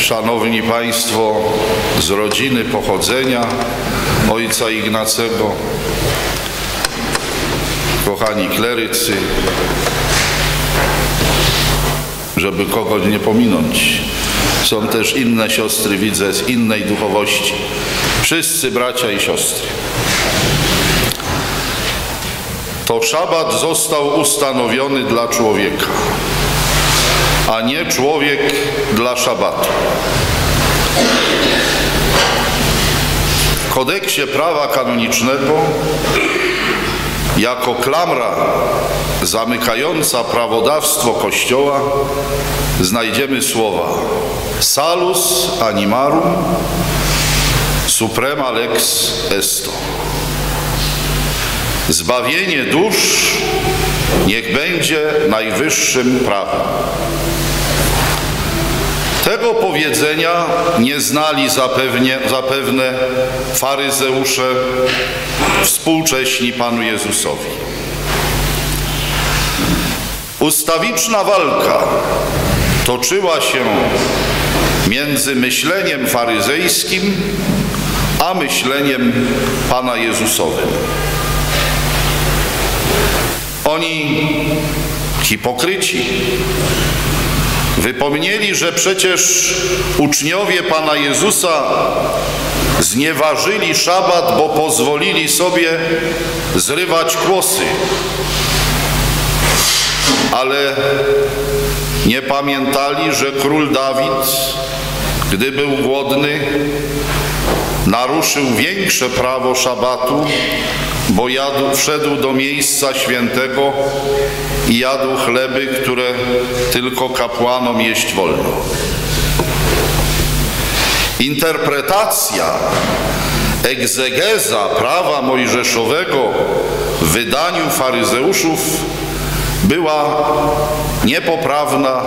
Szanowni Państwo z rodziny pochodzenia Ojca Ignacego, kochani klerycy, żeby kogoś nie pominąć. Są też inne siostry, widzę, z innej duchowości. Wszyscy bracia i siostry. To szabat został ustanowiony dla człowieka, a nie człowiek dla szabatu. W kodeksie prawa kanonicznego jako klamra zamykająca prawodawstwo Kościoła znajdziemy słowa salus animarum suprema lex esto. Zbawienie dusz niech będzie najwyższym prawem. Tego powiedzenia nie znali zapewnie, zapewne faryzeusze współcześni Panu Jezusowi. Ustawiczna walka toczyła się między myśleniem faryzejskim a myśleniem Pana Jezusowym. Oni, hipokryci, wypomnieli, że przecież uczniowie Pana Jezusa znieważyli szabat, bo pozwolili sobie zrywać kłosy. Ale nie pamiętali, że król Dawid, gdy był głodny, naruszył większe prawo szabatu, bo jadł, wszedł do miejsca świętego i jadł chleby, które tylko kapłanom jeść wolno. Interpretacja, egzegeza prawa mojżeszowego w wydaniu faryzeuszów była niepoprawna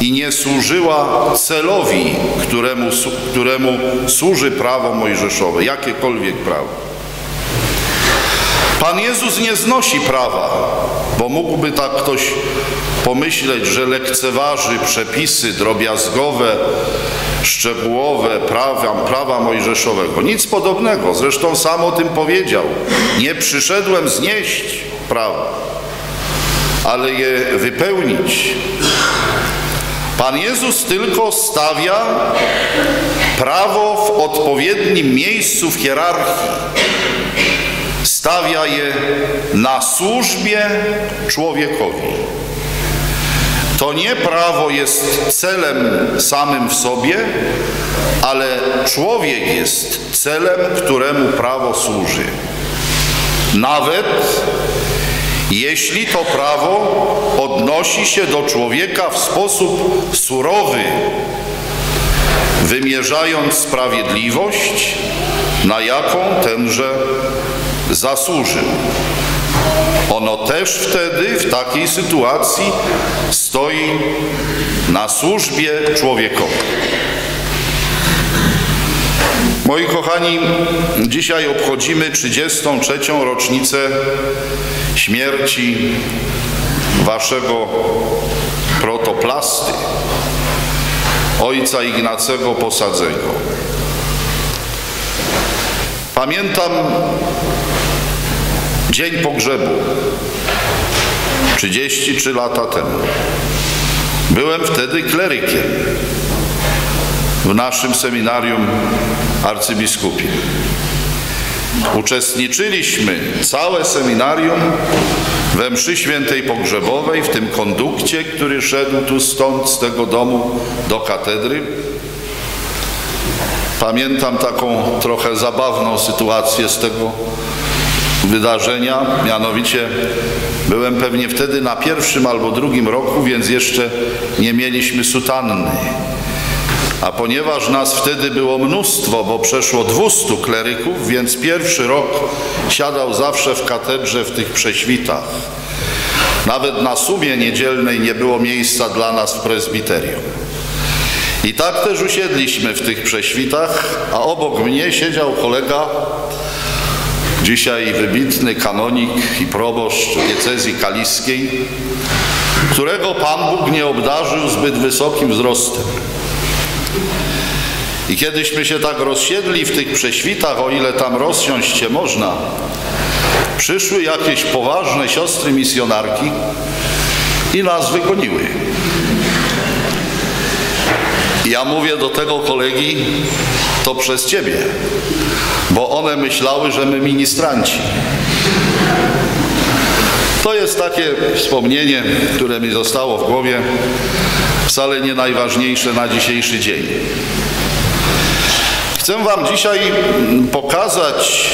i nie służyła celowi, któremu, któremu służy prawo mojżeszowe, jakiekolwiek prawo. Pan Jezus nie znosi prawa, bo mógłby tak ktoś pomyśleć, że lekceważy przepisy drobiazgowe, szczegółowe prawa, prawa mojżeszowego. Nic podobnego, zresztą sam o tym powiedział. Nie przyszedłem znieść prawa, ale je wypełnić. Pan Jezus tylko stawia prawo w odpowiednim miejscu w hierarchii stawia je na służbie człowiekowi. To nie prawo jest celem samym w sobie, ale człowiek jest celem, któremu prawo służy. Nawet jeśli to prawo odnosi się do człowieka w sposób surowy, wymierzając sprawiedliwość, na jaką tenże zasłużył. Ono też wtedy, w takiej sytuacji, stoi na służbie człowiekowi. Moi kochani, dzisiaj obchodzimy 33. rocznicę śmierci waszego protoplasty, ojca Ignacego Posadzego. Pamiętam dzień pogrzebu 33 lata temu. Byłem wtedy klerykiem w naszym seminarium arcybiskupie. Uczestniczyliśmy całe seminarium we mszy świętej pogrzebowej w tym kondukcie, który szedł tu stąd z tego domu do katedry. Pamiętam taką trochę zabawną sytuację z tego wydarzenia, mianowicie byłem pewnie wtedy na pierwszym albo drugim roku, więc jeszcze nie mieliśmy sutanny. A ponieważ nas wtedy było mnóstwo, bo przeszło 200 kleryków, więc pierwszy rok siadał zawsze w katedrze w tych prześwitach. Nawet na sumie niedzielnej nie było miejsca dla nas w prezbiterium. I tak też usiedliśmy w tych prześwitach, a obok mnie siedział kolega, dzisiaj wybitny kanonik i proboszcz diecezji kaliskiej, którego Pan Bóg nie obdarzył zbyt wysokim wzrostem. I kiedyśmy się tak rozsiedli w tych prześwitach, o ile tam rozsiąść się można, przyszły jakieś poważne siostry misjonarki i nas wygoniły. Ja mówię do tego kolegi, to przez ciebie, bo one myślały, że my ministranci. To jest takie wspomnienie, które mi zostało w głowie, wcale nie najważniejsze na dzisiejszy dzień. Chcę Wam dzisiaj pokazać,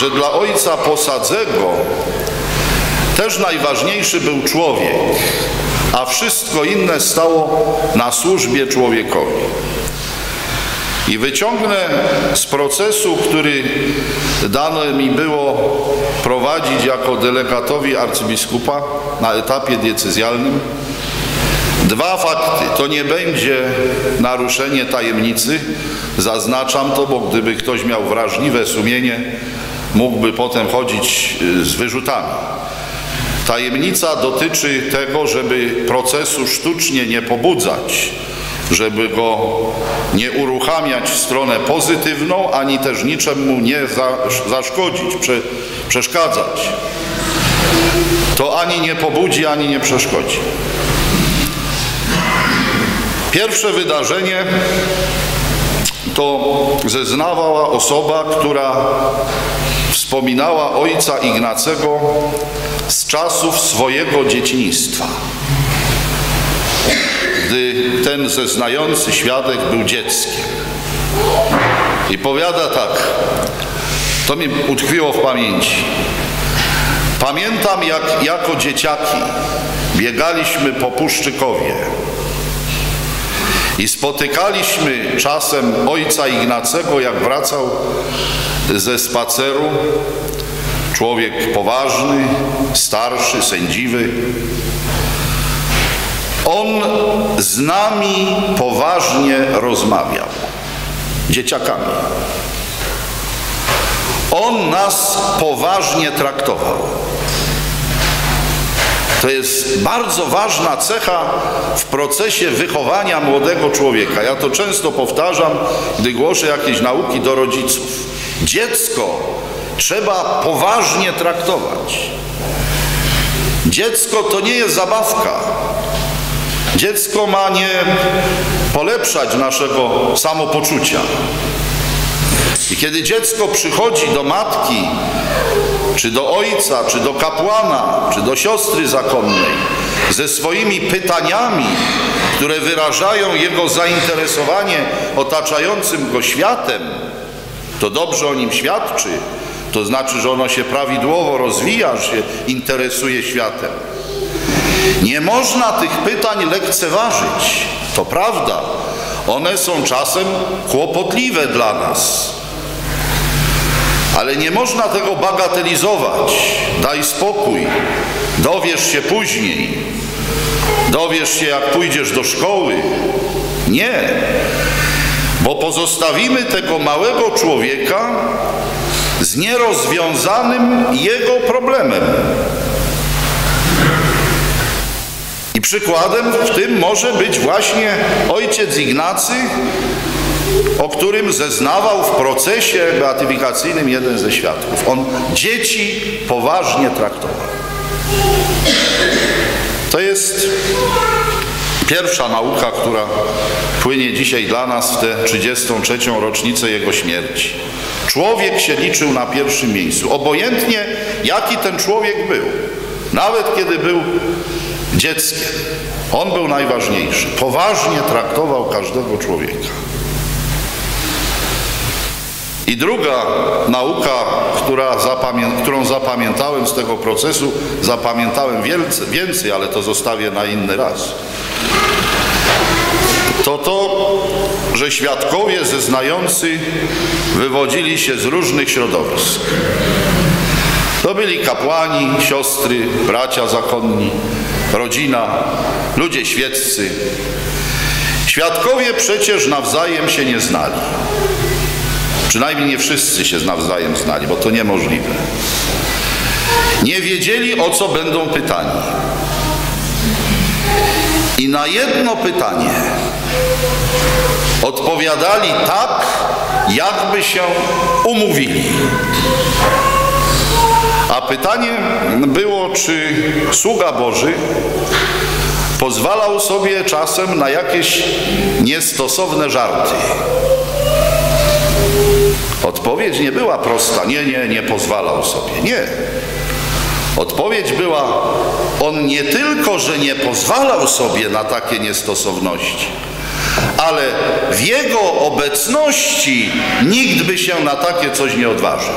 że dla ojca Posadzego też najważniejszy był człowiek, a wszystko inne stało na służbie człowiekowi. I wyciągnę z procesu, który dane mi było prowadzić jako delegatowi arcybiskupa na etapie decyzjalnym, Dwa fakty. To nie będzie naruszenie tajemnicy. Zaznaczam to, bo gdyby ktoś miał wrażliwe sumienie, mógłby potem chodzić y, z wyrzutami. Tajemnica dotyczy tego, żeby procesu sztucznie nie pobudzać, żeby go nie uruchamiać w stronę pozytywną, ani też niczemu nie zaszkodzić, prze, przeszkadzać. To ani nie pobudzi, ani nie przeszkodzi. Pierwsze wydarzenie to zeznawała osoba, która wspominała ojca Ignacego z czasów swojego dzieciństwa. Gdy ten zeznający świadek był dzieckiem. I powiada tak, to mi utkwiło w pamięci. Pamiętam, jak jako dzieciaki biegaliśmy po Puszczykowie i spotykaliśmy czasem ojca Ignacego, jak wracał ze spaceru. Człowiek poważny, starszy, sędziwy. On z nami poważnie rozmawiał, dzieciakami. On nas poważnie traktował. To jest bardzo ważna cecha w procesie wychowania młodego człowieka. Ja to często powtarzam, gdy głoszę jakieś nauki do rodziców. Dziecko trzeba poważnie traktować. Dziecko to nie jest zabawka. Dziecko ma nie polepszać naszego samopoczucia. I kiedy dziecko przychodzi do matki czy do ojca, czy do kapłana, czy do siostry zakonnej, ze swoimi pytaniami, które wyrażają jego zainteresowanie otaczającym go światem, to dobrze o nim świadczy, to znaczy, że ono się prawidłowo rozwija, że się interesuje światem. Nie można tych pytań lekceważyć. To prawda. One są czasem kłopotliwe dla nas. Ale nie można tego bagatelizować. Daj spokój. Dowiesz się później. Dowiesz się, jak pójdziesz do szkoły. Nie. Bo pozostawimy tego małego człowieka z nierozwiązanym jego problemem. I przykładem w tym może być właśnie ojciec Ignacy, o którym zeznawał w procesie beatyfikacyjnym jeden ze świadków. On dzieci poważnie traktował. To jest pierwsza nauka, która płynie dzisiaj dla nas w tę 33. rocznicę jego śmierci. Człowiek się liczył na pierwszym miejscu. Obojętnie jaki ten człowiek był. Nawet kiedy był dzieckiem. On był najważniejszy. Poważnie traktował każdego człowieka. I druga nauka, która zapamię którą zapamiętałem z tego procesu, zapamiętałem wielce, więcej, ale to zostawię na inny raz. To to, że świadkowie zeznający wywodzili się z różnych środowisk. To byli kapłani, siostry, bracia zakonni, rodzina, ludzie świeccy. Świadkowie przecież nawzajem się nie znali. Przynajmniej nie wszyscy się nawzajem znali, bo to niemożliwe. Nie wiedzieli, o co będą pytani. I na jedno pytanie Odpowiadali tak, jakby się umówili. A pytanie było, czy sługa Boży pozwalał sobie czasem na jakieś niestosowne żarty. Odpowiedź nie była prosta. Nie, nie, nie pozwalał sobie. Nie. Odpowiedź była, on nie tylko, że nie pozwalał sobie na takie niestosowności, ale w jego obecności nikt by się na takie coś nie odważył.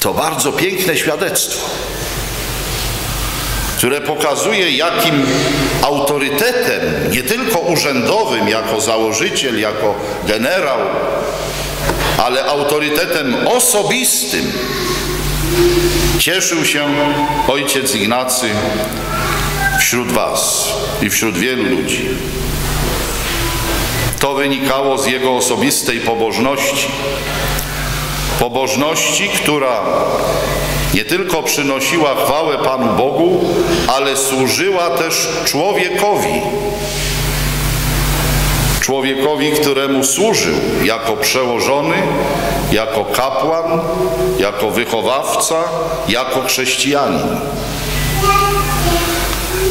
To bardzo piękne świadectwo, które pokazuje, jakim autorytetem, nie tylko urzędowym, jako założyciel, jako generał, ale autorytetem osobistym cieszył się ojciec Ignacy wśród Was i wśród wielu ludzi. To wynikało z jego osobistej pobożności. Pobożności, która nie tylko przynosiła chwałę Panu Bogu, ale służyła też człowiekowi. Człowiekowi, któremu służył jako przełożony, jako kapłan, jako wychowawca, jako chrześcijanin.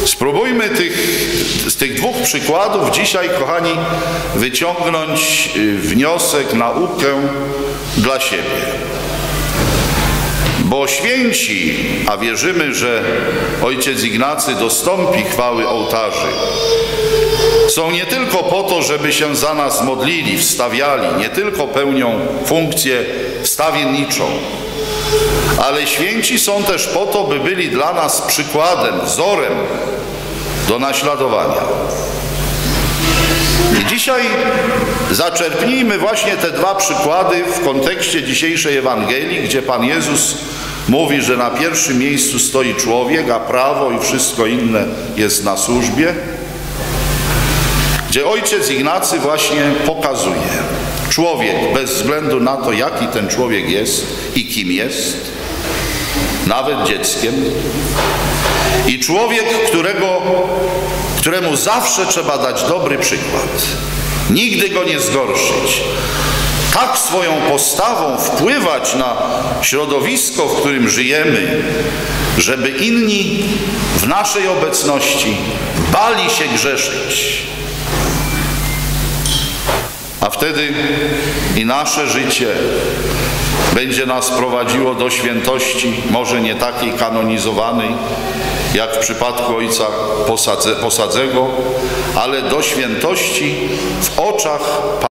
Spróbujmy tych, z tych dwóch przykładów dzisiaj, kochani, wyciągnąć wniosek, naukę dla siebie. Bo święci, a wierzymy, że ojciec Ignacy dostąpi chwały ołtarzy, są nie tylko po to, żeby się za nas modlili, wstawiali, nie tylko pełnią funkcję wstawienniczą, ale święci są też po to, by byli dla nas przykładem, wzorem do naśladowania. I dzisiaj zaczerpnijmy właśnie te dwa przykłady w kontekście dzisiejszej Ewangelii, gdzie Pan Jezus mówi, że na pierwszym miejscu stoi człowiek, a prawo i wszystko inne jest na służbie. Gdzie ojciec Ignacy właśnie pokazuje, człowiek bez względu na to, jaki ten człowiek jest i kim jest, nawet dzieckiem, i człowiek, którego, któremu zawsze trzeba dać dobry przykład, nigdy go nie zgorszyć, tak swoją postawą wpływać na środowisko, w którym żyjemy, żeby inni w naszej obecności bali się grzeszyć. A wtedy i nasze życie będzie nas prowadziło do świętości, może nie takiej kanonizowanej, jak w przypadku ojca Posadzego, ale do świętości w oczach